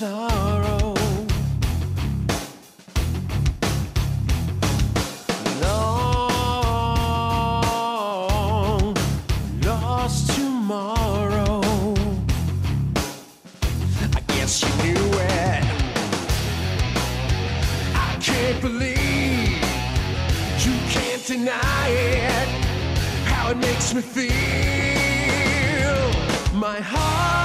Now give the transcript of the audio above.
sorrow. Long, lost tomorrow. I guess you knew it. I can't believe you can't deny it. How it makes me feel. My heart.